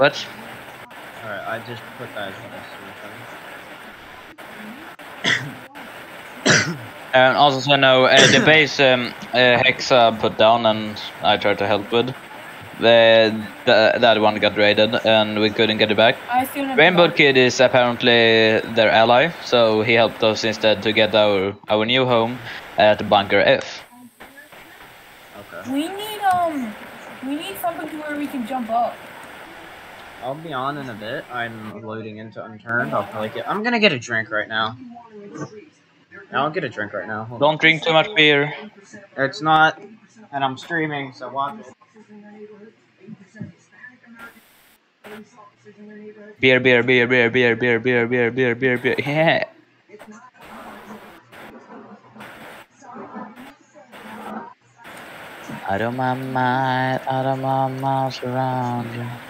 What? Alright, I just put that as my And also, so no, uh, the base um, uh, Hexa put down and I tried to help with. The, the that one got raided and we couldn't get it back. I Rainbow got- Kid is apparently their ally, so he helped us instead to get our our new home at Bunker F. Okay. We need um, we need something to where we can jump up. I'll be on in a bit. I'm loading into Unturned. I'll probably get. I'm gonna get a drink right now. I'll get a drink right now. Hold. Don't drink too much beer. It's not, and I'm streaming, so watch it. Beer, beer, beer, beer, beer, beer, beer, beer, beer, beer, beer. Yeah. Out of my mind, out of my mind, surround you.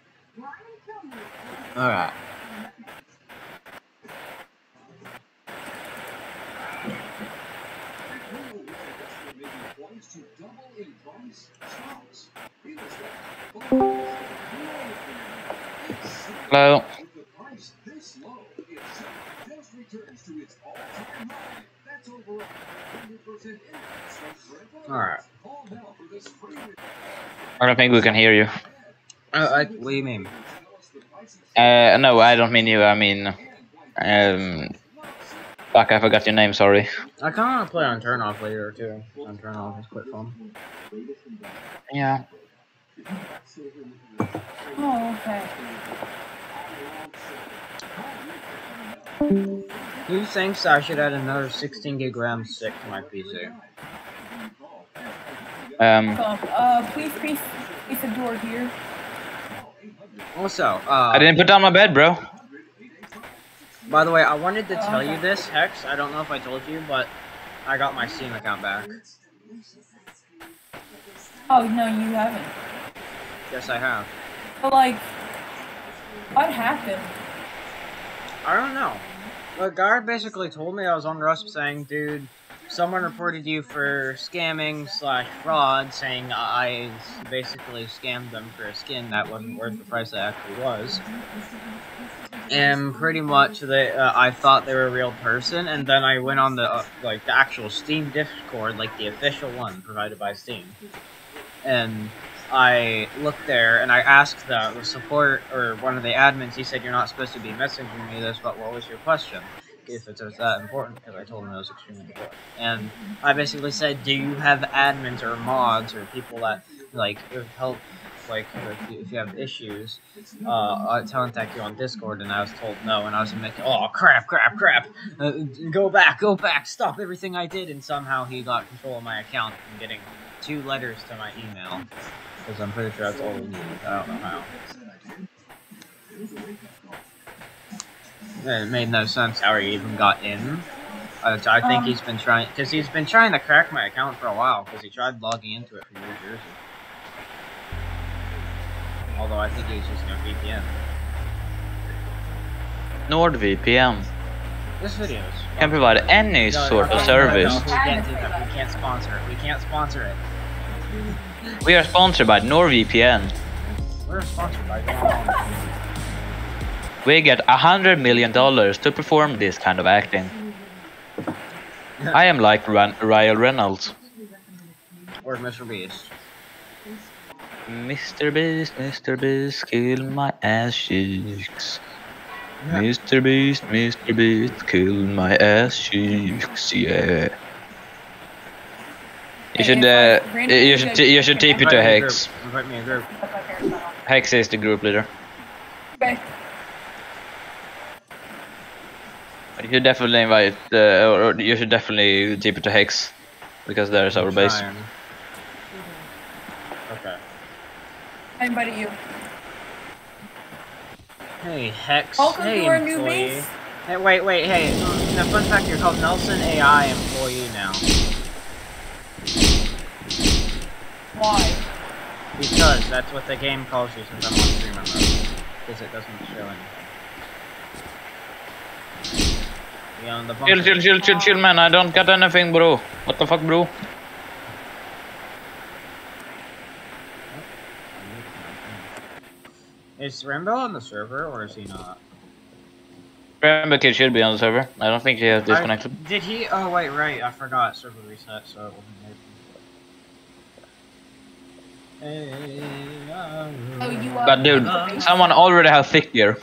Alright. Hello. Alright. I don't think we can hear you. Uh, I, what do you mean? Uh, no, I don't mean you. I mean, um, fuck, I forgot your name. Sorry. I kind of want to play on turn off later too. On turn off is quite fun. Yeah. Oh, okay. Who thinks I should add another 16 gig RAM stick to my PC? Um, uh, please, please, please the door here. Also, uh, I didn't put down my bed, bro. by the way, I wanted to tell you this, Hex. I don't know if I told you, but I got my Steam account back. Oh no, you haven't. Yes, I have. But like, what happened? I don't know. The guy basically told me I was on Rust saying, dude, someone reported you for scamming slash fraud, saying I basically scammed them for a skin that wasn't worth the price it actually was. And pretty much, they, uh, I thought they were a real person, and then I went on the uh, like the actual Steam Discord, like the official one provided by Steam, and I looked there and I asked the, the support or one of the admins. He said, "You're not supposed to be messaging me this, but what was your question?" If it's that important, because I told him it was extremely important. And I basically said, "Do you have admins or mods or people that like help?" Like if you, if you have issues, uh, uh, contact you on Discord, and I was told no, and I was like, oh crap, crap, crap, uh, go back, go back, stop everything I did, and somehow he got control of my account and getting two letters to my email. Because I'm pretty sure that's all we need. I don't know how. It made no sense how he even got in. Uh, so I think Um. he's been trying, because he's been trying to crack my account for a while, because he tried logging into it from New Jersey. Although I think he was using a VPN. NordVPN This video is. can provide any No, sort no, of no, service. No, we can't do that. We can't sponsor it. We can't sponsor it. We are sponsored by NordVPN. We're sponsored by Google. We get a hundred million dollars to perform this kind of acting. I am like Ran- Ryan Reynolds. or Mr. Beast. Mr. Beast, Mr. Beast, kill my ass cheeks. Mr. Beast, Mr. Beast, kill my ass cheeks, yeah. You should, uh, you should, you should TP to Invite me a Hex. group. Invite me a group. Hex is the group leader. Okay. But you should definitely invite, uh, or or you should definitely TP to Hex. Because there's our base. Trying. Okay. I invited you. Hey, Hex. Welcome hey, to our new employee. base. Hey, wait, wait, hey. Now, fun fact, you're called Nelson AI employee now. Why? Because that's what the game calls you since I'm on streamer mode. Because it doesn't show anything. Beyond the Chill, bunker. chill, chill, chill, chill, man. I don't got anything, bro. What the fuck, bro? Is Rambo on the server or is he not? Remember, kid should be on the server. I don't think he has disconnected. I- did he? Oh wait, right. I forgot. Server reset, so it wasn't there. Oh, you are. But dude, someone already has thick gear,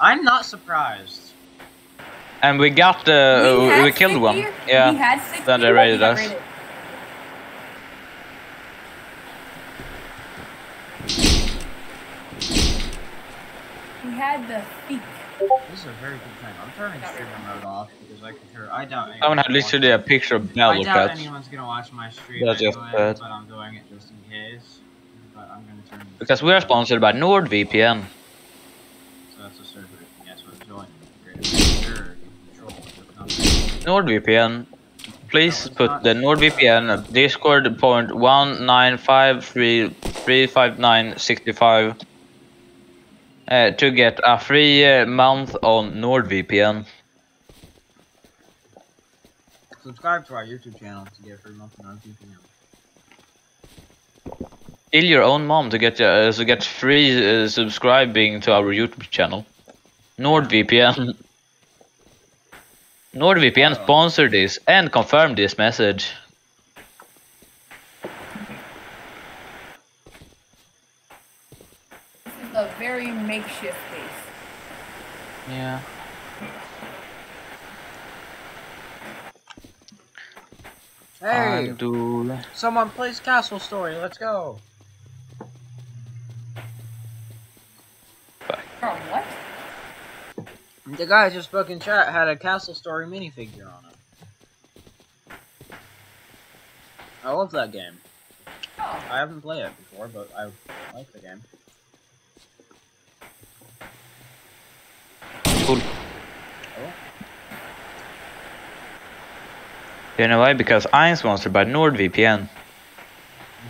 I'm not surprised. And we got the We uh, we killed one. here? Yeah. We had Then they raided us. raided. We had the thief. This is a very good thing. I'm turning streamer mode off because I can hear. I doubt. Someone anyone's had gonna literally a picture of I Battle doubt Cats. anyone's gonna watch my stream That's just bad. but I'm doing it just in case. But I'm gonna turn. Because we are sponsored by NordVPN. So that's a server. Yes, we're joining. Great. Sure, control. but not- NordVPN. Please No, put not. the NordVPN Discord point one nine five three three five nine sixty five uh, to get a free uh, month on NordVPN. Subscribe to our YouTube channel to get a free month on NordVPN. Kill your own mom to get uh, to get free uh, subscribing to our YouTube channel. NordVPN. NordVPN Oh. sponsor this and confirm this message. This is a very makeshift base. Yeah. Hey, do. someone plays Castle Story. Let's go. From what? The guy I just spoke in chat had a Castle Story minifigure on it. I love that game. I haven't played it before, but I like the game. Oh. You know why? Because I'm sponsored by NordVPN.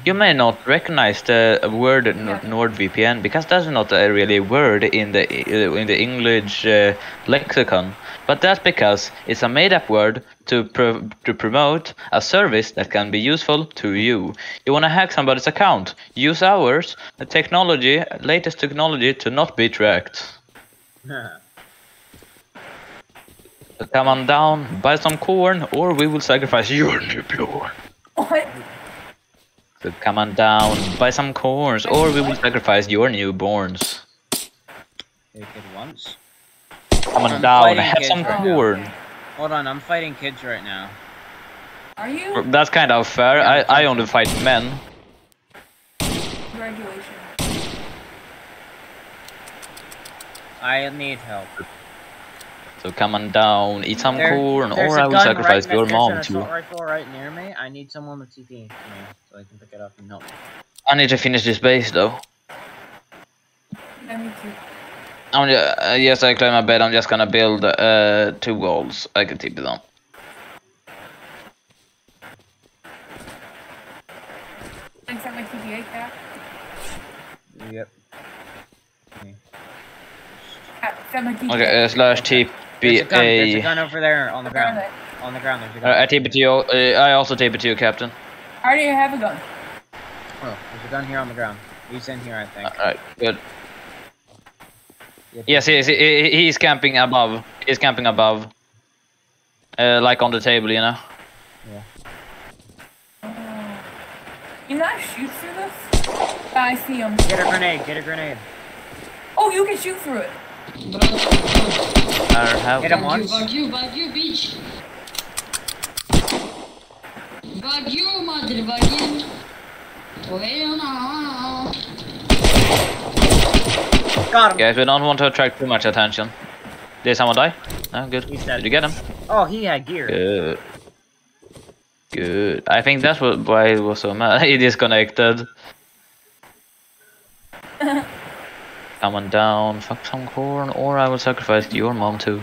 You may not recognize the word Yeah. NordVPN because that's not a really word in the uh, in the English uh, lexicon. But that's because it's a made-up word to pro- to promote a service that can be useful to you. You wanna hack somebody's account? Use ours. The technology, latest technology, to not be tracked. So come on down, buy some corn, or we will sacrifice your what? So come on down, buy some corns, or we will sacrifice your newborns. Take it once. Come on I'm down, fighting have some right now. corn. Hold on, I'm fighting kids right now. Are you? That's kind of fair. I, I only fight men. Graduation. I need help. So come on down, eat some There- corn, there's or a I will sacrifice right your mom There's an too. assault rifle right near me. I need someone with TP to me so I can pick it up and help. I need to finish this base though. Yeah, me too. I'm ju- uh, yes, I climb my bed. I'm just gonna build uh, two walls. I can TP them. Thanks at my TPA cap. Yep. Cap, set my TPA. Okay, uh, slash There's a gun. There's a gun over there on the ground. Alright. On the ground, there's a Uh, gun. I TP to you. Uh, I also tape it to you, Captain. I already have a gun. Oh, there's a gun here on the ground. He's in here, I think. Alright, good. Yep. Yes, he is. He, he- he's camping above. He's camping above. Uh, like on the table, you know. Oh. Can I shoot through this? Yeah, I see him. Get a grenade. Get a grenade. Oh, you can shoot through it. I have Hit him one. once. Fuck you, fuck you, bitch. Fuck you, motherfucker. Hell no. Uh-huh. Got him. Guys, we don't want to attract too much attention. Did someone die? No, good. He's dead. Did you get him? Oh, he had gear. Good. Good. I think that's what, why he was so mad. he disconnected. Come on down, fuck some corn, or I will sacrifice your mom too.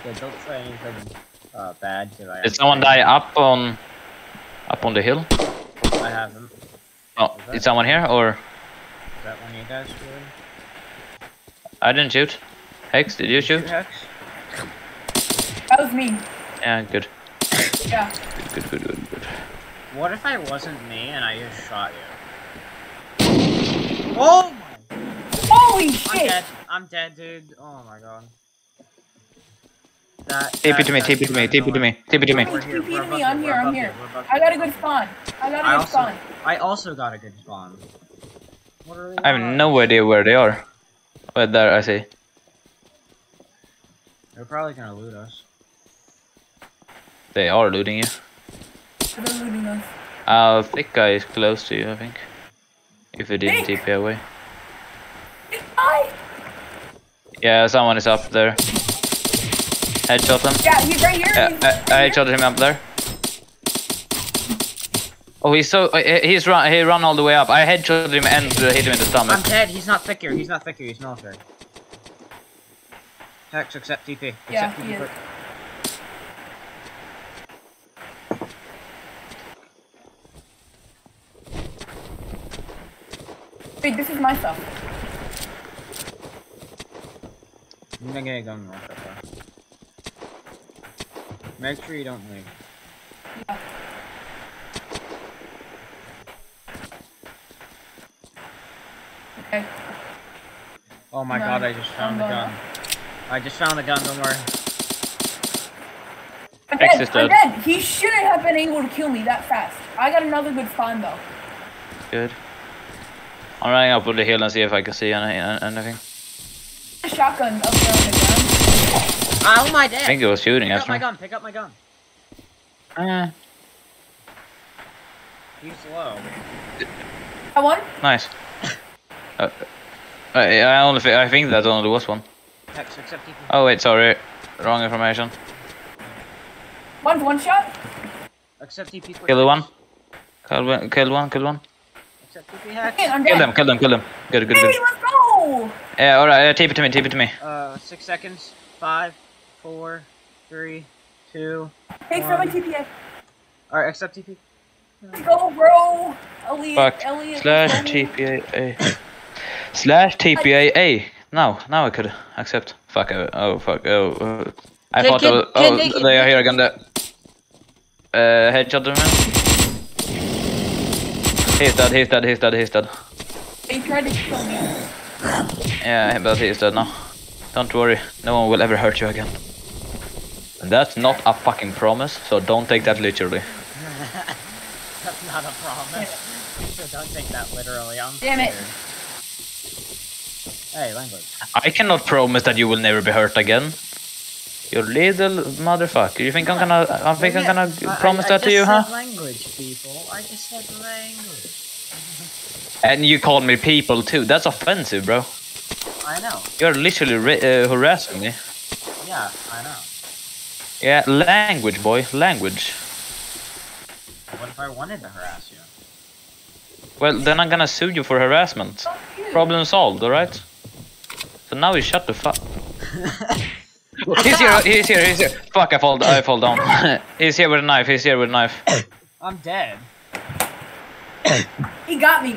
Okay, don't say anything uh, bad because I. Did someone die up on up on the hill? I haven't. Is Oh, is someone here or Is that one of you guys doing? I didn't shoot. Hex, did you shoot? Hex? That was me. Yeah, good. Yeah. Good, good, good, good. What if I wasn't me and I just shot you? Oh my! Holy I'm shit! dead. I'm dead, dude. Oh my god. That. TP that- to me, that's TP to me, the TP to me, TP to me. We're here, TP to me, I'm here, I'm here. you, we're above I got a good spawn. I got a I good also, spawn. I also got a good spawn. I have no idea where they are. But there, I see. They're probably gonna loot us. They are looting you. They're looting us. Uh, thick guy is close to you, I think. If it didn't Thick? TP away. Yeah, someone is up there. Headshot him. Yeah, he's right here. Yeah, he's I, right I here. headshotted him up there. Oh, he's so uh, he's run he run all the way up. I headshot him and uh, hit him in the stomach. I'm dead. He's not thicker. He's not thicker. He's military. Hex, accept TP. Accept Yeah, TP he is. quick. Wait, this is my stuff. I'm gonna get a gun real quick. though. Make sure you don't leave. Yeah. Okay. Oh my No, god, I just found the I'm gun. I just found the gun, don't worry. I'm dead. is I'm dead. dead. He shouldn't have been able to kill me that fast. I got another good find though. Good. I'm running up on the hill and see if I can see any, anything. A shotgun up there on the ground. Oh my I think it was shooting Pick at up my gun, pick up my gun. Eh, He's low. I won. nice. Uh, I, I only thi- I think that only was one. Hex, accept Oh wait, sorry, wrong information. One's one shot. Accept TP quick. Kill one. Kill one. Kill one. Kill one. Kill them. Kill them. Kill them. Good. Good. Hey, let's go. Yeah. All right. Uh, tape it to me. Tape it to me. Uh, six seconds. Five, four, three, two. Thanks for my TPA. Alright, accept TP. Go, bro. Elliot. Fuck. Elliot. Slash let's go. TPA. Slash TPA. Now. Now I could accept. Fuck. Uh, oh. Fuck. Oh. Uh, I Can- thought. can- I was, can oh, they- they are here again. The, uh, headshot them. He's dead. He's dead. He's dead. He's dead. They tried to kill me. Yeah, but he's dead now. Don't worry, no one will ever hurt you again. And that's not a fucking promise, so don't take that literally. That's not a promise. so don't take that literally. I'm Damn it. Hey, language. I cannot promise that you will never be hurt again. You little motherfucker. You think I'm gonna? I think I'm gonna I- promise I, that to you, just huh? said language, people. I just said language. And you called me people too. That's offensive, bro. I know. You're literally uh, harassing me. Yeah, I know. Yeah, language, boy, language. What if I wanted to harass you? Well, then I'm gonna sue you for harassment. Problem solved, alright? So now you shut the fuck. he's here, he's here, he's here. Fuck, I fall, I fall down. he's here with a knife, he's here with a knife. I'm dead. He got me.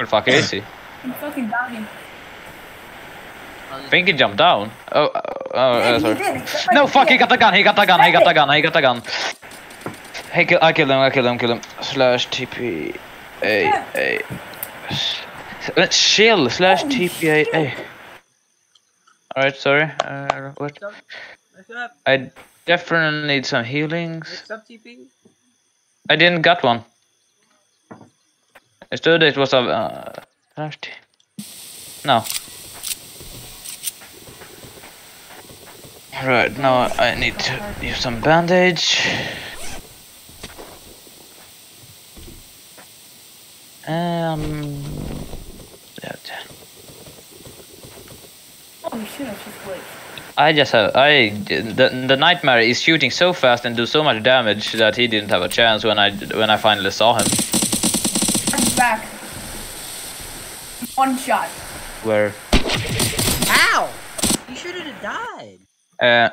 Where the fuck is he? He fucking got me. I think he jumped down. Oh, uh, oh, Yeah, uh, he sorry. did. No, fuck, he got the gun, he got the gun, he got the gun, he got the gun. Hey, kill, I killed him, I killed him, kill him. Slash TP. A, A. Let's chill, slash Holy TPA. A. shit. Alright, sorry. Uh, what? Accept, accept, I definitely need some healings. accept TP. I didn't got one. I stood it was a uh, No. Right now I need to use some bandage. Um. that. Shit, I just. I just have I the the nightmare is shooting so fast and do so much damage that he didn't have a chance when I when I finally saw him. I'm back. One shot. Where? Ow! He should have died. Uh,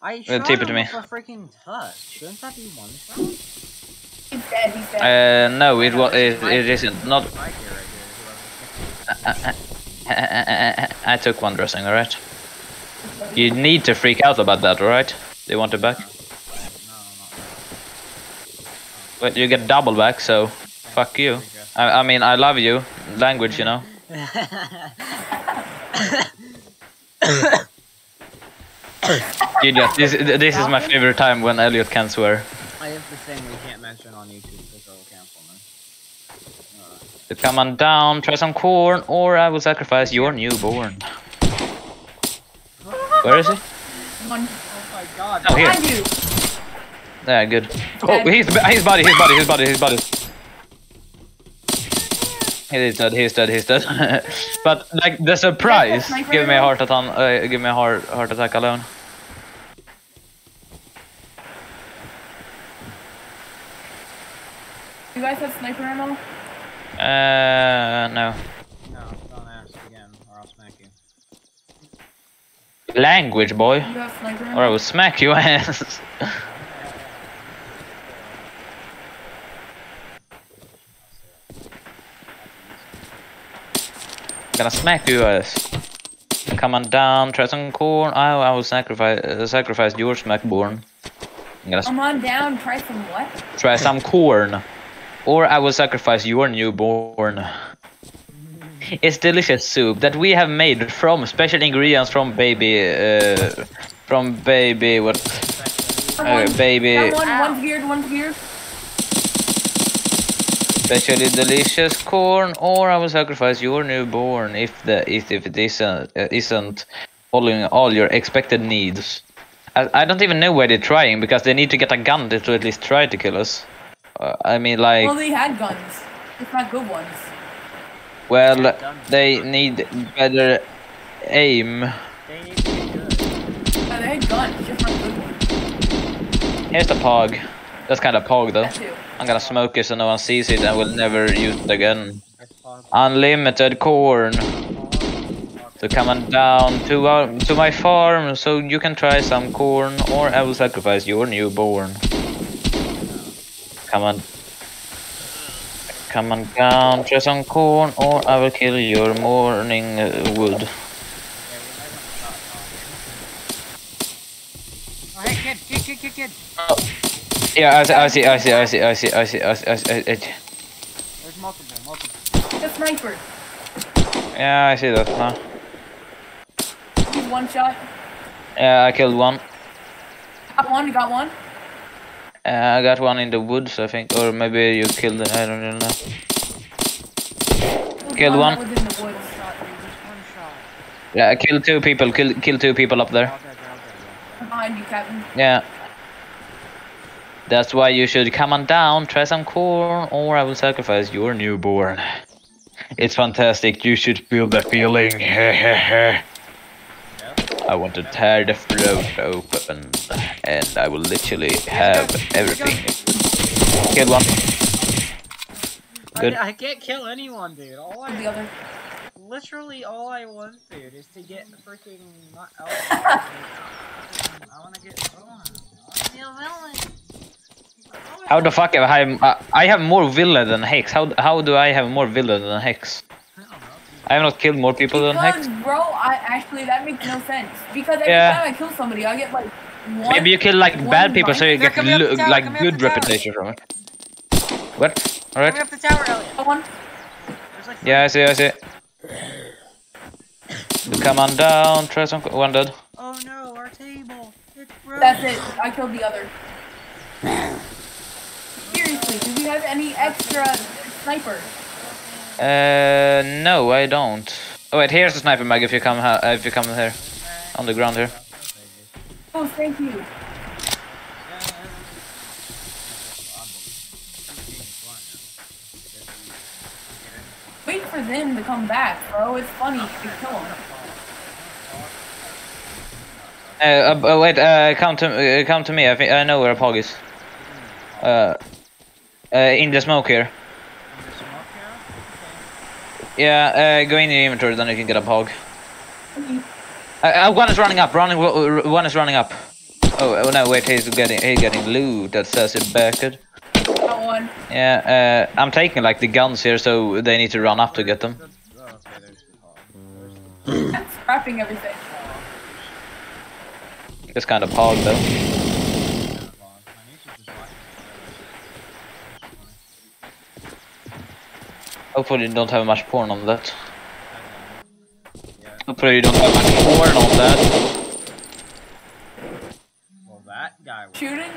I Uh, shot tape it to me. with a freaking touch. Shouldn't that be one shot? He's dead. He's dead. uh, no, it was. It, it isn't. Not. Right here, right here. Whoever- I took one dressing. All right. You need to freak out about that, all right? They want it back. No, not But you get double back, so fuck you. I, I mean, I love you. Language, you know. Julius, this, this is my favorite time when Elliot can swear. I have the thing we can't mention on YouTube because they'll cancel me. Uh, come on down, try some corn, or I will sacrifice your newborn. Where is he? Oh my god. Oh, here. Behind you. Yeah, good. Oh, he's his body, his body, his body, his body. He is dead. He's dead. He's dead. but like the surprise, sniper give me a heart attack. Uh, give me a heart heart attack alone. You guys have sniper ammo? Uh, no. No, don't ask again, or I'll smack you. Language, boy. You have sniper ammo? Or I will smack your ass. I'm gonna smack you ass. Come on down, try some corn. I, I will sacrifice uh, sacrifice your smackborn. I'm gonna Come on down. Try some what? try some corn. Or I will sacrifice your newborn. It's delicious soup that we have made from special ingredients from baby, uh, from baby, what, uh, baby, Got one. One's geared. One's geared. Specially delicious corn. Or I will sacrifice your newborn if the if, if it isn't uh, isn't following all your expected needs. I, I don't even know why they're trying because they need to get a gun to at least try to kill us. Uh, I mean, like. Well, they had guns. It's not good ones. Well, they need better aim. They need to be good. No, they had guns, just not good ones. Here's the pog. That's kind of pog though. I'm gonna smoke it so no one sees it and will never use it again. Unlimited corn. So come on down to our, to my farm so you can try some corn or I will sacrifice your newborn. Come on. Come on down, try some corn or I will kill your morning uh, wood. Yeah, we might have to stop talking. Oh, hey, kid, kid, kid, kid, kid. Yeah, I see, I see, I see, I see, I see, I see, I see, I see, I see. There's multiple, multiple. The sniper. Yeah, I see that now. He's one shot. Yeah, I killed one. Got one. you Got one. Uh, I got one in the woods, I think, or maybe you killed. it, I don't really know. There's Killed that one. was in the woods. Shot, one shot. Yeah, I killed two people. Kill, kill two people up there. Okay, okay, okay, Behind you, Captain. Yeah. That's why you should come on down, try some corn, or I will sacrifice your newborn. It's fantastic. You should feel the feeling. I want to tear the throat open, and I will literally have everything. Killed one. Good. I, I can't kill anyone, dude. All I The other. literally all I want, dude, is to get freaking not out. I wanna get villain. I wanna be a villain. How the fuck have I? Uh, I have more villain than Hex. How how do I have more villain than Hex? I don't know. I have not killed more people than Hex. Bro, I actually that makes no sense. Because every Yeah. time I kill somebody, I get like one. Maybe you kill like bad people, so you They're get coming up the lo- tower, like good reputation from it. What? Coming Alright. up the tower, Elliot. One. Like Yeah, I see. I see. Come on down. Try some. One dead. Oh no, our table. It's broken. That's it. I killed the other. Seriously, do you have any extra sniper? Uh, no, I don't. Oh wait, here's the sniper mag. If you come, uh, if you come here, on the ground here. Oh, thank you. Wait for them to come back, bro. It's funny. to kill them. Uh, uh, wait, uh, come to, uh, come to me. I think I know where a pog is. Uh, uh, in the smoke here. Yeah, uh, go in your inventory, then you can get a hog. Uh, uh, one is running up. Running. One is running up. Oh, oh no! Wait, he's getting he's getting loot. That says it back. Got one. Yeah, uh, I'm taking like the guns here, so they need to run up to get them. Okay, the. I'm scrapping everything. It's kind of hog though. Hog. My niece was just watching it. Hopefully you don't have much porn on that. Hopefully you don't have much porn on that. Well, that guy was. Shooting?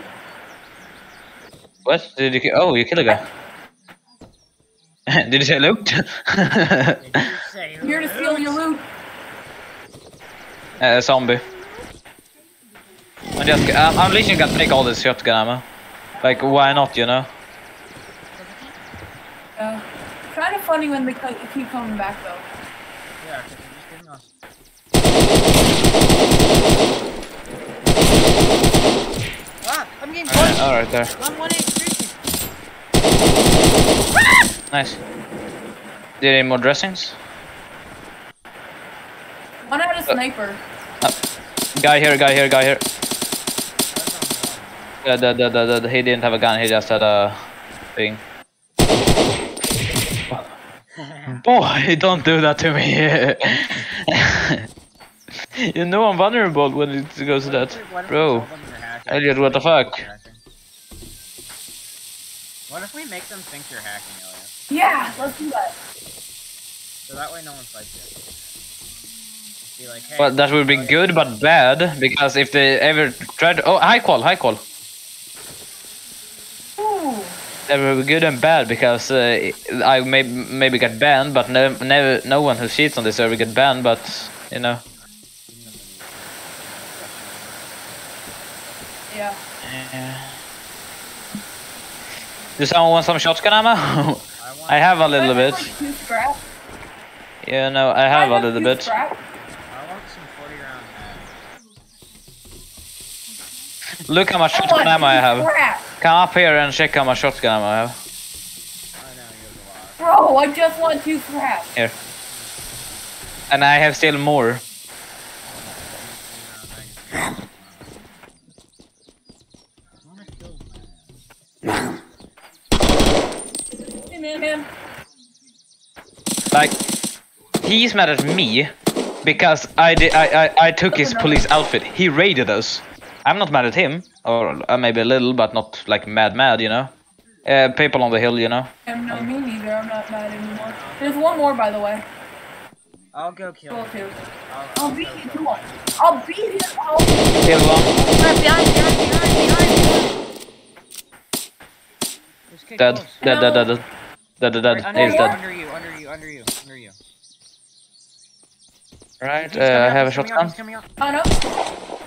What? Did you? ki- Oh, you killed a guy. Did you say loot? Did you say I'm here to steal your loot. uh, zombie. I'm just. I'm, I'm literally gonna take all this shotgun ammo. Like, why not? You know? Uh, kind of funny when they keep coming back though. Yeah, 'cause you're just getting us. Ah! I'm getting Alright, punched! alright there. I'm 1 HP! Nice. Did any more dressings? One had a sniper. Guy here, guy here, guy here. Uh, the, the, the, the, the, he didn't have a gun, he just had a thing. Boy, don't do that to me. you know I'm vulnerable when it goes to that. What if we Bro, tell them you're hacking? Elliot, what the fuck? What if we make them think you're hacking, Elliot? Yeah, let's do that. So that way no one fights you. Be like, hey. Well, that would be good but bad, because if they ever try to- Oh, high call, high call. Would good and bad because uh, I may maybe get banned, but no, never, no one who cheats on this server get banned. But you know, Yeah. does someone want some shotgun ammo? I, I have a little I bit. Like. Yeah, no, I have a little bit. Scrap. I want some 40 round mags. Look how much shotgun ammo I have. Scrap. Come up here and check how much shotgun ammo I have. I know you have a lot. Bro, I just want two scrap. Here, and I have still more. 40 round mags. I wanna kill man. Hey man, man. Like, he's mad at me because I did. I, I I took his police outfit. He raided us. I'm not mad at him, or uh, maybe a little, but not like mad, mad. You know, uh, people on the hill. You know. And no, me neither. I'm not mad anymore. There's one more, by the way. I'll go kill him. two. I'll, I'll I'll beat go you kill to one. I'll beat you. I'll Kill one. Behind, behind, behind, behind! This Dead. close. Dead. Dead. Dead. Dead. Dead. Dead. Right Dead. under He's dead. under you, under you, under you, under you. Right. Uh, I have a he's coming up, shotgun. he's coming up.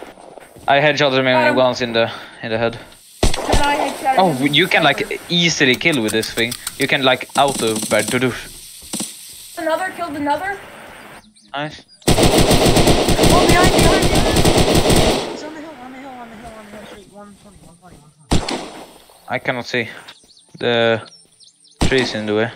I know. I him Got um, once in the in the head. Then I headshot Oh, him with you can like easily kill with this thing. You can like auto bad to do. Another killed another. Nice. Oh, behind, behind, behind! It's on the hill, on the hill, on the hill, on the hill. Three, 120, 120, 120. I cannot see. The trees in the way.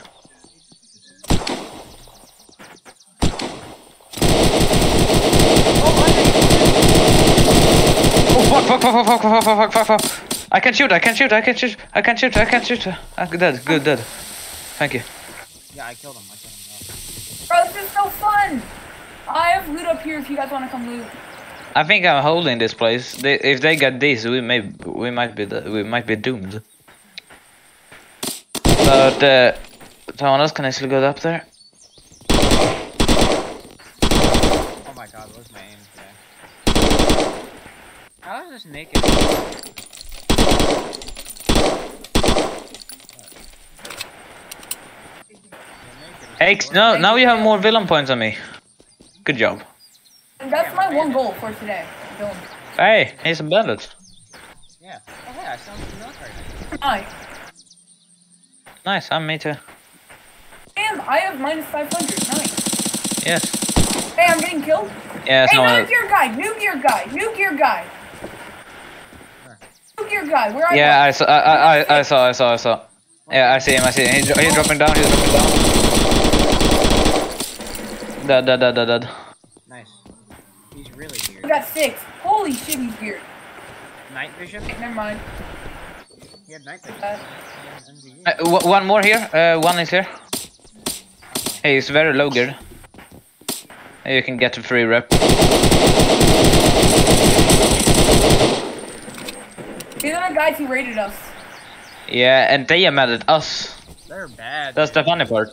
Oh fuck fuck fuck fuck fuck fuck fuck fuck fuck fuck I can shoot, I can shoot, I can shoot, I can shoot, I can shoot. I'm dead, good, dead. Thank you. Yeah, I killed him, I killed him. Bro, this is so fun. I have loot up here if you guys want to come loot. I think I'm holding this place. They, if they get this, we may we might be the, we might be doomed. But uh, someone else can actually go up there. Oh my god, what's my aim today? How is this naked? Hey, no, now you have more villain points on me. Good job. And that's my one goal for today. Dylan. Hey, he's a bandit. Yeah. Oh yeah, I sound the military. Nice. Nice, I'm me too. Damn, I have minus 500. Nice. Yes. Hey, I'm getting killed. Yeah, hey, someone. new gear guy, new gear guy, new gear guy. New gear guy, where are Yeah, you? I saw. I, I, I- I saw. I saw. I saw. Yeah, I see him. I see him. He's, he's dropping down. He's dropping down. Dead, dead, dead, dead, dead. Nice. He's really I weird. got six. Holy shit, he's weird. Night vision? Never mind. He had night vision. Uh, Uh, one more here. Uh, one is here. Hey, he's very low geared. You can get a free rep. these are the guys who raided us. Yeah, and they are mad at us. They're bad. That's the funny part.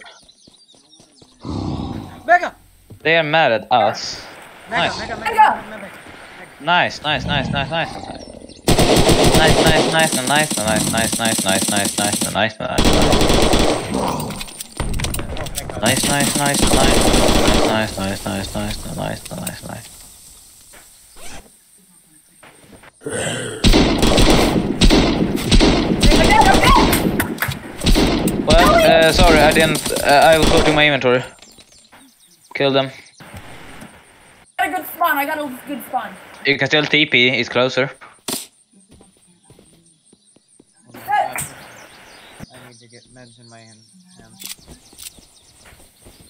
Mega! They are mad at us. Mega, Nice. mega, mega, Mega! mega, mega. Nice, nice, nice, nice, nice. Nice, nice, nice, nice, nice, nice, nice, nice, nice, nice, nice, nice, nice. Oh, thank God. Nice, nice, nice, nice, nice, nice, nice, nice, nice, nice, nice. I'm dead, I'm dead! Well, uh, sorry, I didn't. Uh, I was looking my inventory. Kill them. I got a good spawn. I got a good spawn. You can still TP. It's closer. I need to get meds in my hand. hands.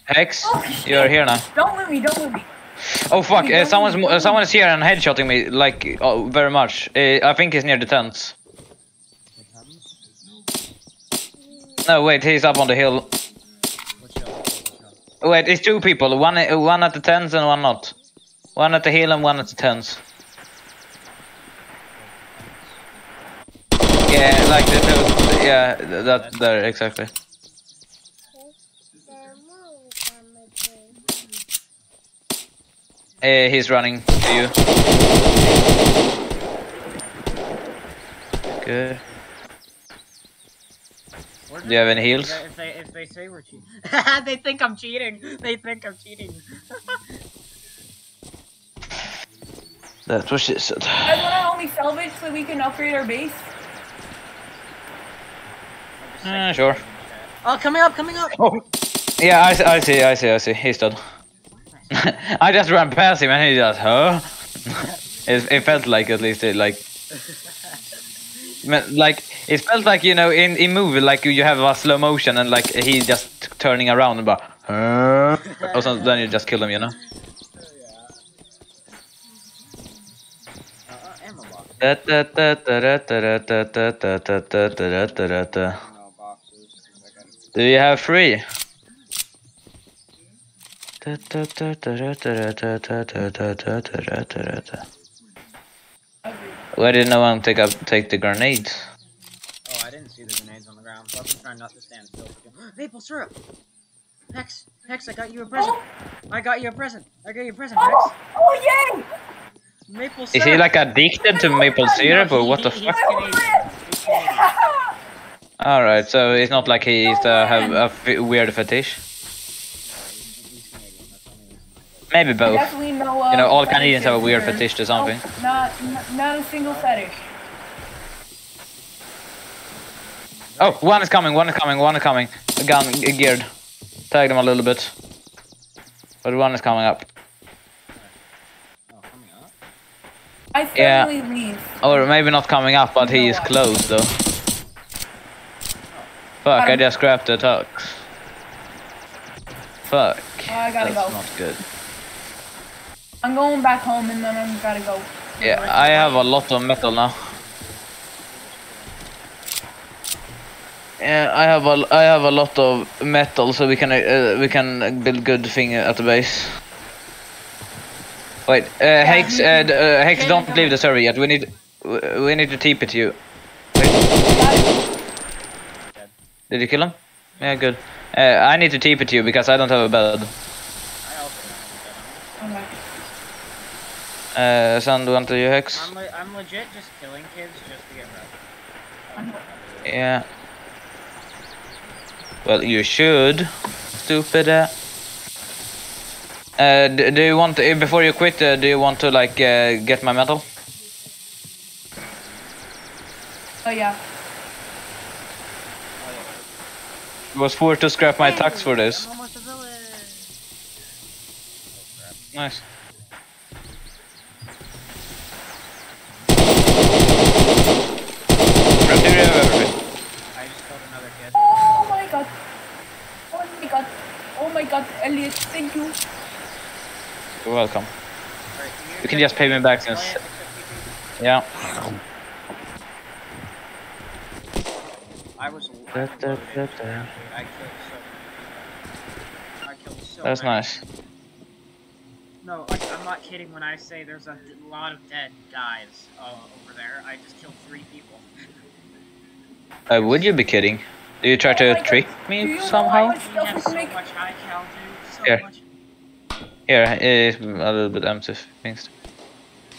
Hex, you're here now. Don't loot me, don't loot me. Oh fuck! Uh, someone's uh, here and headshotting me like oh, very much. Uh, I think he's near the tents. No, wait, he's up on the hill. Wait, it's two people. One uh, one at the tents and one not. One at the hill and one at the tents. Yeah, like the. Yeah, that there exactly. Uh, he's running to you. Good. Do you have any heals? If they, if they say we're cheating. they think I'm cheating. They think I'm cheating. That's what she said. I wanna help me salvage so we can upgrade our base? Uh, sure. Oh, coming up, coming up! Oh. Yeah, I, see- I see, I see, I see. He's dead. I just ran past him and he just, huh? it, it felt like at least it like, like it felt like you know in in movie like you have a slow motion and like he just turning around and but, huh? or something, then you just kill him, you know. Uh, uh, ammo box. Da, da, da, da, da, da, da, da, da, da, da, da, da, da, da. No boxes. 'cause I gotta- Do you have three? Da, da, da, da, da, da, da, da, da, da, da, da, da, da, da. Why did no one take up take the grenades? Oh, I didn't see the grenades on the ground. Plus, I'm trying not to stand still. Maple syrup! Hex! Hex, I got you a present! I got you a present! I got you a present, Hex! Oh, oh yay! Maple syrup. Is he like addicted to maple syrup or what the fuck? He's Canadian. He's Canadian. All right, so it's not like he's to have a weird fetish. He's, he's Canadian. That's the only reason I go. Maybe both. Definitely no. Uh, You know, all Canadians have a weird fetish to something. Not, not, a single fetish. Oh, one is coming, one is coming, one is coming. A gun geared. Tagged them a little bit. But one is coming up. Oh, coming up? I Yeah. leave. Or maybe not coming up, but he is close though. Fuck, I just grabbed the tux. Fuck. Oh, I gotta That's go. not good. I'm going back home and then I'm gotta go. Yeah, I have a lot of metal now. Yeah, I have a I have a lot of metal, so we can uh, we can build good thing at the base. Wait, uh, Hex, uh, uh, Hex, don't leave the server yet. We need we we need to TP it to you. Wait. Did you kill him? Yeah, good. Uh, I need to TP it to you because I don't have a bed. I also don't have a gun. Okay. Uh, send one to you, Hex. I'm, le- I'm legit just killing kids just to get red. Yeah. Well, you should. Stupid. Uh, uh, d- do you want to, before you quit? Uh, do you want to like uh, get my metal? Oh yeah. I was forced to scrap my tax for this. I'm a village! Nice. Do you have everything? I just killed another kid. My god. My god. My god, Elliot, thank you. You're welcome. You can just pay me back since. yeah, except you Yeah. do- I was. I Da, was da, da, da. I killed so. I killed so. That's many. nice. No, like, I'm not kidding when I say there's a lot of dead guys uh, over there. I just killed three people. Uh, would you be kidding? Do you try Oh to my trick Do me you know how somehow? We stuff have we so can make? much high cal, dude. So Here. much. Here, uh, a little bit empty things.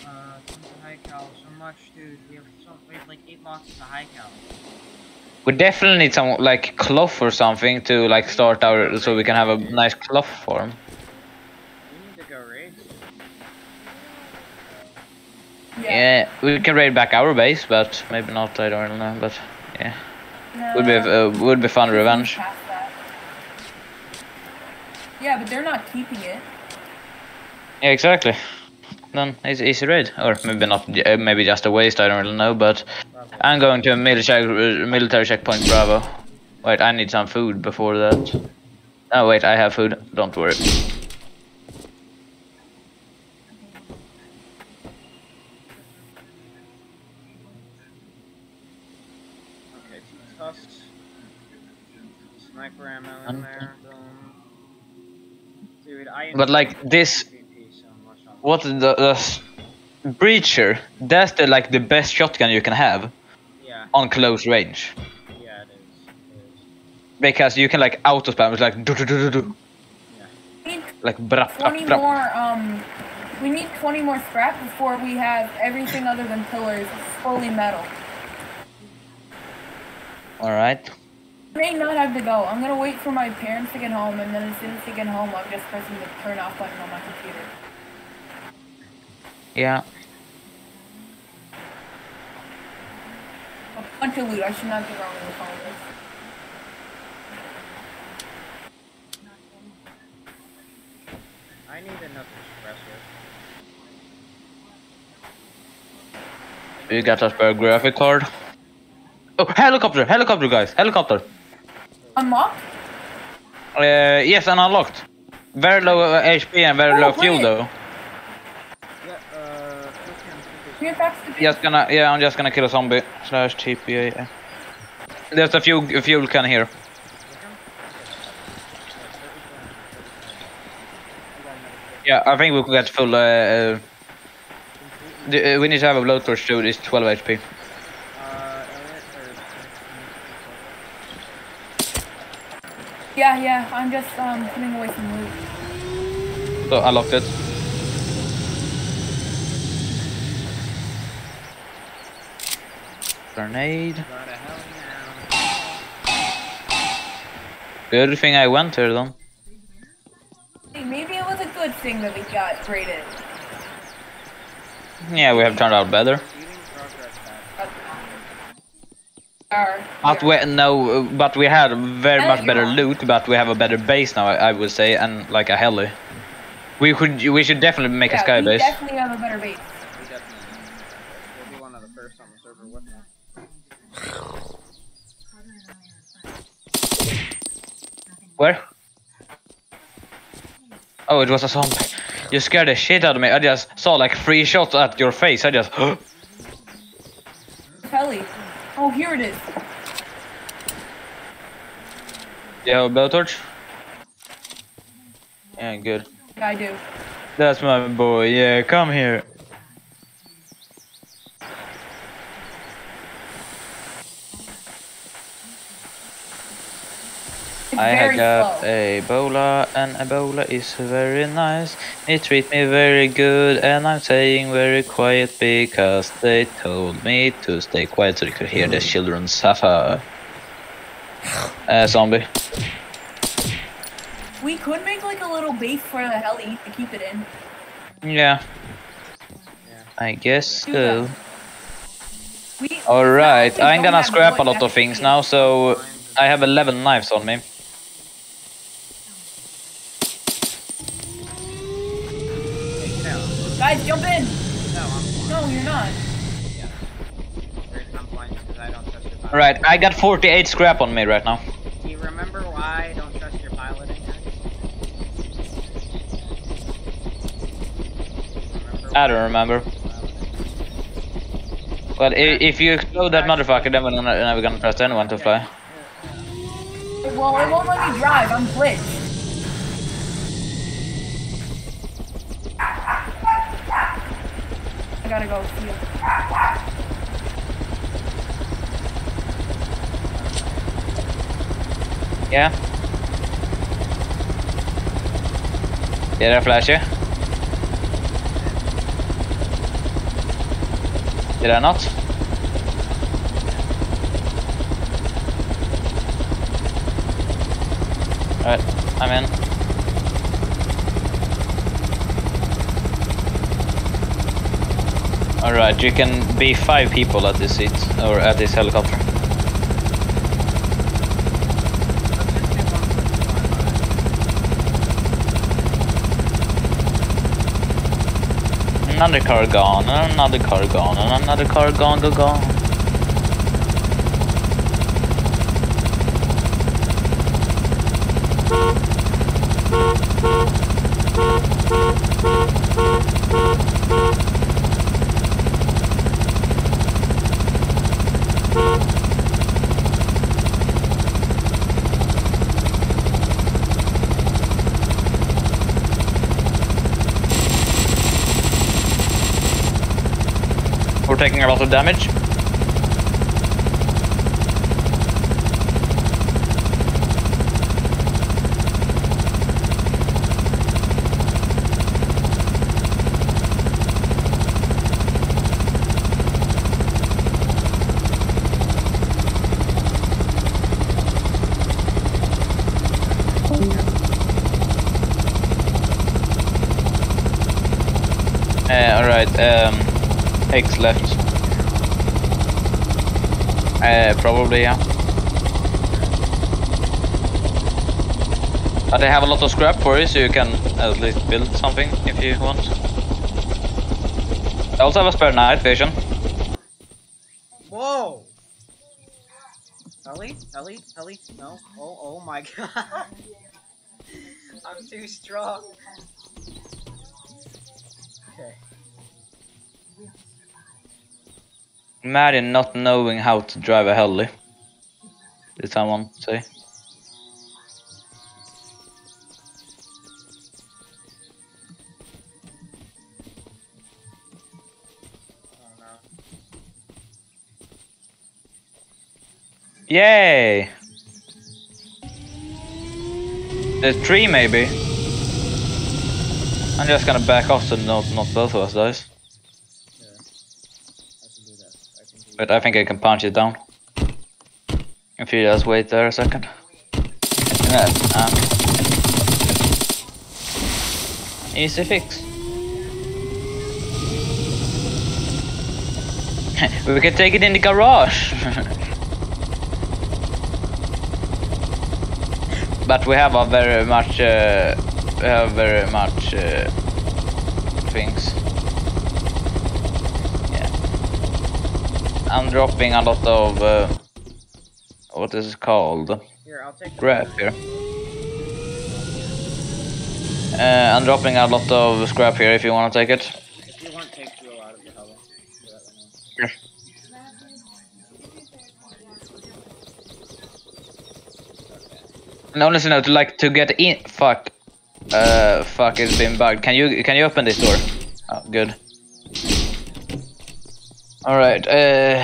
Uh, tons of high cal, so much, dude. We have so we have like eight boxes of high cal. We definitely need some like cloth or something to like start our so we can have a nice cloth farm. We need to go raid. Yeah, we can raid back our base, but maybe not. I don't know, but yeah, would be uh, would be fun revenge. Yeah, but they're not keeping it. Yeah, exactly. Then it's easy raid, or maybe not. uh, Maybe just a waste. I don't really know, but I'm going to a military uh, military checkpoint Bravo. Wait, I need some food before that. Oh wait, I have food. Don't worry. Okay, two tusks. Sniper ammo in Um, there. Boom. Dude, I. But, like, this- PvP so much on What the, the breacher? That's the like the best shotgun you can have Yeah, on close range yeah, it is. It is. because you can like auto spam. It's like do do do do do. We need Like brap brap 20 brap. more, um, we need 20 more scrap before we have everything other than pillars fully metal. All right. May not have to go. I'm gonna wait for my parents to get home, and then as soon as they get home, I'm just pressing the turn off button on my computer. Yeah. A bunch of loot. I should not be wrong with all this. I need enough espresso. You got a spare graphic card. Oh, helicopter! Helicopter, guys! Helicopter! Unlocked? Uh, yes, and unlocked. Very low uh, HP and very Oh, low fuel though. Yeah, uh, click him, click Here, that's the big Just gonna, yeah, I'm just gonna kill a zombie slash TPA. yeah. There's a fuel fuel can here. Yeah, I think we could get full. Uh, uh, uh, we need to have a blowtorch too. It's 12 HP. Uh, Elliot, or Yeah, yeah. I'm just um putting away some loot. So I locked it. Grenade. got a hell now. Good thing I went here then. Maybe it was a good thing that we got graded. Yeah, we have turned out better. Or, But we no, but we had very much better loot. But we have a better base now, I, I would say, and like a heli. We could, we should definitely make a yeah, sky we base. definitely have a better base. We definitely. We'll be one of the first on the server with that. Where? Oh, it was a zombie. You scared the shit out of me. I just saw like three shots at your face. I just. Kelly. Oh, here it is. you have a blowtorch? Yeah, good. Yeah, I do. That's my boy. Yeah, come here. I very got slow. Ebola, and Ebola is very nice. They treat me very good, and I'm staying very quiet because they told me to stay quiet so they could hear the children suffer. Uh, zombie. We could make like a little base for the heli to keep it in. Yeah, Yeah. I guess so. Alright, I'm gonna scrap a lot of things now, so I have 11 knives on me. Guys, jump in! No, I'm No, you're not. Yeah. I'm flying is because I don't trust your pilot. Alright, I got 48 scrap on me right now. Do you remember why I don't trust your piloting? I don't remember. Well, i- if you explode that motherfucker, then we're not- never gonna trust anyone to fly. Well, it won't let me drive. I'm glitched. Gotta go you. Yeah. Did I flash? Did I not? Alright, I'm in. Alright, you can be five people at this seat, or at this helicopter. Another car gone, another car gone, and another car gone, go gone. We're taking a lot of damage. Uh, alright, um, Left. Uh, probably, yeah. But they have a lot of scrap for you, so you can at least build something if you want. I also have a spare night vision. Whoa! Ellie? Ellie? Ellie? No? Oh, oh my god. I'm too strong. Imagine not knowing how to drive a heli. Did someone say? Yay! There's three maybe. I'm just gonna back off so not not both of us dies. Yeah. I can do that. I can do But I think I can punch it down. If you just wait there a second. Yeah, um, easy fix. we can take it in the garage. but we have a very much, uh, we have very much uh, things. Yeah. I'm dropping a lot of uh, what is it called? Here, I'll take scrap here. Uh, I'm dropping a lot of scrap here if you want to take it. If you want, take fuel out of the heli. So that way no- Sure. No, listen, no, to like to get in. Fuck. Uh, fuck, it's been bugged. Can you can you open this door? Oh, good. All right. Uh,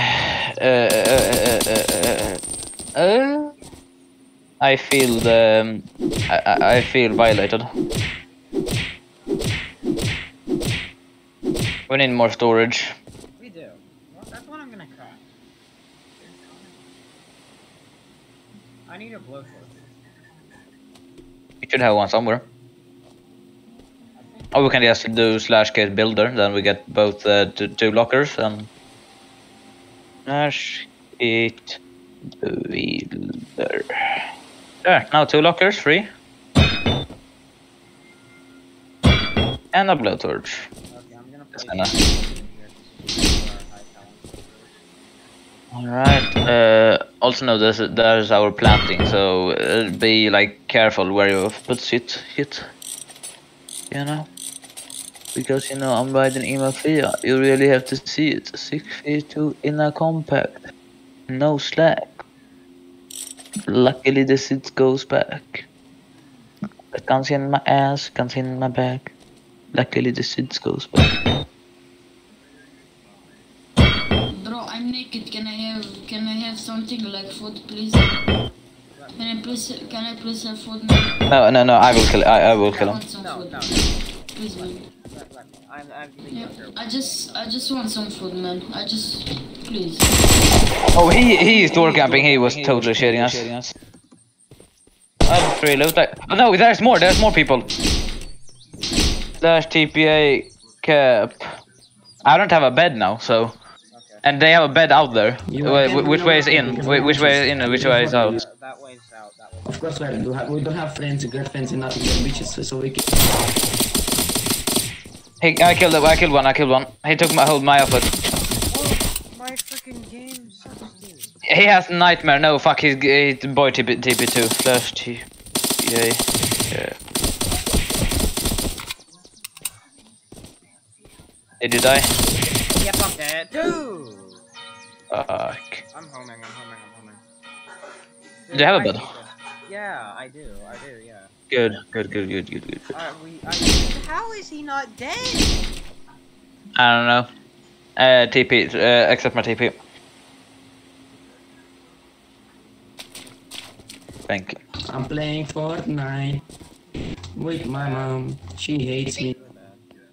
uh, uh, uh, uh, uh, uh, I feel the. Um, I, I feel violated. We need more storage. We do. Well, that's what I'm gonna cut. I need a blowtorch. We should have one somewhere. Or we can just do slash case builder, then we get both uh, two, two lockers and slash it builder. There, now two lockers, free. And a blowtorch. Okay, I'm gonna play kinda- these in here 'cause this is our high talent servers. Alright, uh, also know this, there's our planting, so uh, be like careful where you put it, hit. You know? Because you know I'm riding Ema Fiat. You really have to see it. Six feet two in a compact. No slack. Luckily the seat goes back. I can't see in my ass, can't see in my back. Luckily the seat goes back. Bro, I'm naked. Can I have can I have something like food, please? Can I please can I please have food? man? No, no, no. I will kill. I, I will I kill him. want some No, food. no. Please, man. Let, let me. I'm, I'm giving Yeah, I just I just want some food, man. I just please. Oh, he he is door camping. He was totally shitting us. I have three loot. Like, oh no, there's more. There's more people. Slash TPA cap. I don't have a bed now, so. And they have a bed out there. You Wh- can- wh- which way is in? Wh- Which way is in which way is out? That way's out. Of course, we don't have, we don't friends, girlfriends, and nothing. We're bitches, so- so we can. Hey, I killed it. I killed one. I killed one. He took my hold my outfit. Oh, my freaking game sucks. He has nightmare. No, fuck. He's, he's boy TP TP two slash T. Yeah. yeah. Did you die? Yep, I'm dead. Dude! Fuck. I'm homing, I'm homing, I'm homing. Do you have a I bed? Yeah, I do, I do, yeah. Good, good, good, good, good, good. Uh, we, I, how is he not dead? I don't know. Uh, TP, uh, accept my TP. Thank you. I'm playing Fortnite with my mom. She hates me.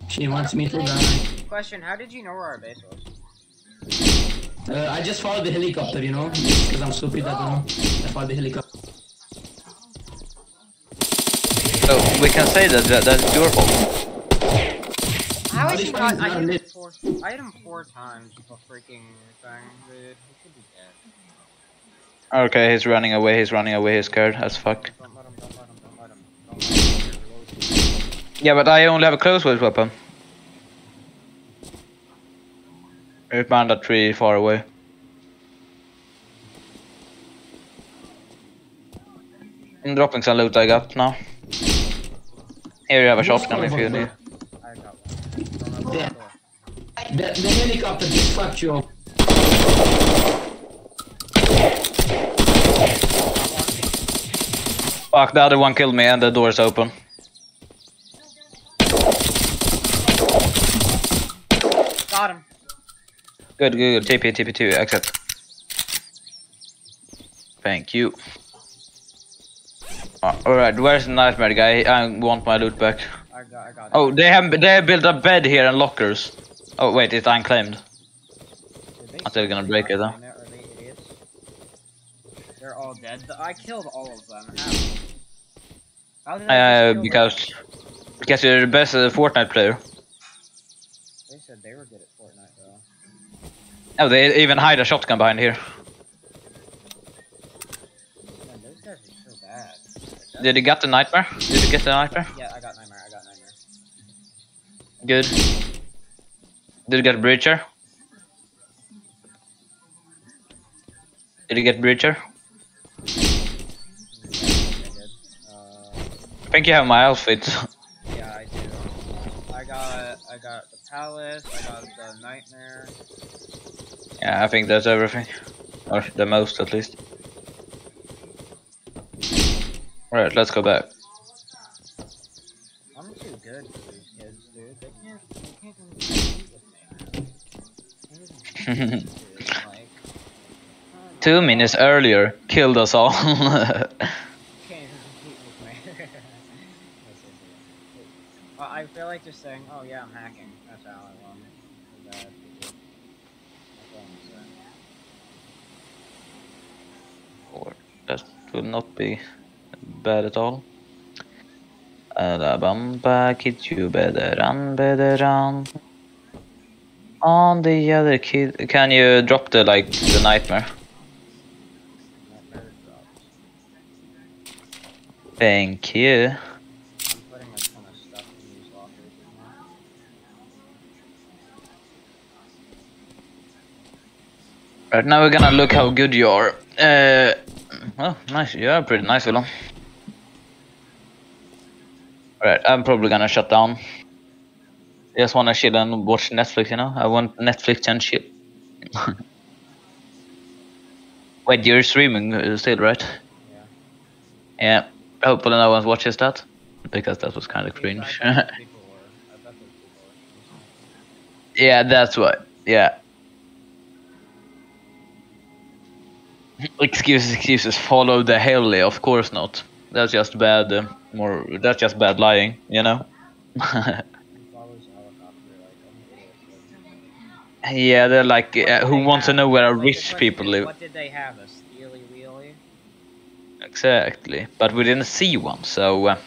She wants me to die. Question, how did you know where our base was? Uh, I just followed the helicopter, you know, because I'm stupid. I don't know. I followed the helicopter. So we can say that, that that's your fault. How How is he you not? I he's hit him four, I hit him four times with a freaking thing, dude. He should be dead. Okay, he's running away, he's running away, he's scared as fuck. Don't let him, don't let him, don't let him. Don't let him. Reload. Yeah, but I only have a close range weapon. I found a tree far away. I'm dropping some loot I got now. Here you have a shotgun if you need. I got one. Yeah. the. The, the helicopter just fucked you up. Fuck, the other one killed me and the door's open. Got him. Good, good, good. TP, TP2, exit. Thank you. Uh, Alright, where's the nightmare guy? I want my loot back. I got, I got Oh, they have they have built a bed here and lockers. Oh wait, it's unclaimed. I thought they were gonna break it, idiots? They're all dead. I killed all of them. How? How did I Uh, because because you're the best uh, Fortnite player. They said they were good at Fortnite though. Oh, they even hide a shotgun behind here. Man, those guys are so bad. Like, Did you get the nightmare? Did you get the nightmare? Yeah, I got nightmare. I got nightmare. Good. Did you get breacher? Did you get breacher? Yeah, I. Uh, I think you have my outfit. yeah, I do. I got, I got the palace. I got the nightmare. yeah, I think that's everything, or the most at least. Alright, let's go back. I'm too good for these kids, dude. They can't, they can't even compete with me. They can't even compete, dude. Like, Two minutes earlier, killed us all. can't compete with me. That's so silly. Well, I feel like just saying, "Oh yeah, I'm hacking." That's how I want it. Too bad, people. That's all I'm saying. or that will not be bad at all. Alabama kid you better run, better run. On the other kid, can you drop the like the nightmare? Thank you. Right now we're gonna look how good you are. Uh, well, nice. You are pretty nice, Willem. Right, I'm probably gonna shut down. I just wanna chill and watch Netflix, you know? I want Netflix and shit. Wait, you're streaming still, right? Yeah. Yeah. Hopefully no one watches that. Because that was kind of cringe. bet those people were. I bet those people were. yeah, that's why. Yeah. Excuses, excuses. Follow the heli, of course not. That's just bad. Uh, more. That's just bad lying, you know. He follows helicopter like I'm an idiot. yeah, they're like, uh, who they wants to know where Like, rich people live? What did they have? A steely wheelie? Exactly. But we didn't see one, so uh,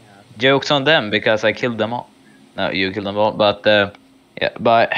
Yeah. jokes on them because I killed them all. No, you killed them all, but uh, yeah, bye.